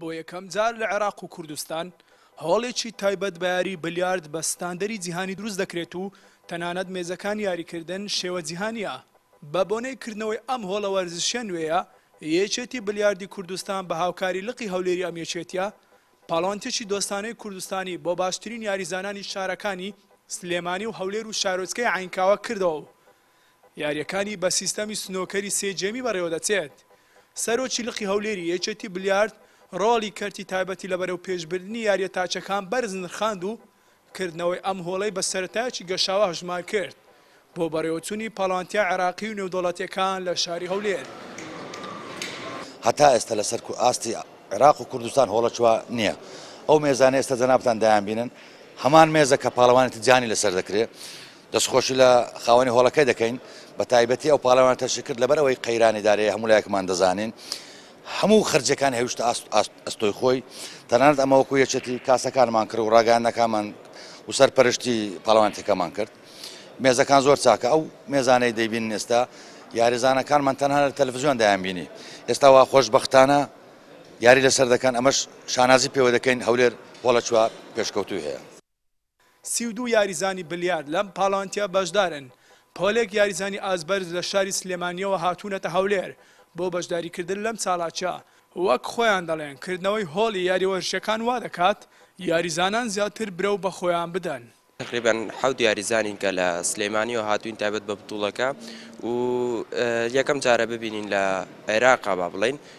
بۆ یەکەم جار لە عێراق و کوردستان هۆڵێکی تایبەت بە یاری بلیارد بە ستاندەری جیهانی دروست دەکرێت و تەنانەت مێزەکانی یاریکردن شێوە جیهانییە. بە بۆنەی کردنەوەی ئەم هۆڵە وەرزشیە نوێیە، یەکێتی بلیاردی کوردستان بە هاوکاری لقی هەولێری ئەم یەکێتیە، پاڵەوانتێکی دۆستانەی کوردستانی بۆ باشترین یاریزانانی شارەکانی سلێمانی و هەولێر و شارۆچکەی عەینکاوە کردەوە و یارییەکانی بە سیستەمی سنۆکەری سێ جێمی بەڕێوەدەچێت. سەرۆکی لقی هەولێری یەکێتی بلیارد ڕۆڵی کەرتی تایبەتی لە بەرەوپێشبردنی یارییە تاکەکان بەرز نرخاند و کردنەوەی ئەم هۆڵەی بە سەرەتایەکی گەشاوە هەژمار کرد بۆ بەڕێوەچوونی پاڵەوانتییە عێراقی و نێودەوڵەتییەکان لە شاری هەولێر. هەتا ئێستە لەسەر ئاستی عێراق و کوردستان هۆڵە چوا نییە. ئەو مێزانەی ئێستە جەنابتان دایانبینن هەمان مێزە کە پاڵەوانێتی جانی لەسەر دەکرێت. دەستخۆشی لە خاوەنی هۆڵەکەی دەکەین بە تایبەتی ئەو پاڵەوانە تەشی کرد لەبەر ئەوەی قەیران ئیدارەیە هەموو لایەکمان دەزانین هەموو خرجەکان هەویشتە ئاست ئاست ئەستۆی خۆی تەنانەت ئەمە وەکو یەکێتی کاسەکانمان کرد و ڕاگەیاندنەکانمان و سەرپەرشتی پاڵەوانتەکەمان کرد مێزەکان زۆر چاکە ئەو مێزانەی دەیبین ئێستا یاریزانەکانمان تەنها لە تەلەڤزیۆن دایان بینی ئێستا وا خۆشبەختانە یاری لەسەر دەکەن ئەمەش شانازی پێوە دەکەین هەولێر هۆڵە چوار پێشکەوتوی هەیە سی و دوو یاریزانی بلیارد لەم پاڵەوانتیە بەشدارن، پۆلێک یاریزانی ئازبەرز لە شاری سلێمانییەوە هاتوونەتە هەولێر بۆ بەشداریکردن لەم چالاکیە، وەک خۆیان دەڵێن کردنەوەی هۆڵی یاریە وەرزشیەکان وادەکات یاریزانان زیاتر برەو بەخۆیان بدەن. تەقریبەن حەوت یاریزانین کە لە سلێمانیەوە هاتووین تایبەت بە بتوڵەکە و یەکەم جارە ببینین لە عێراقا با بڵێین،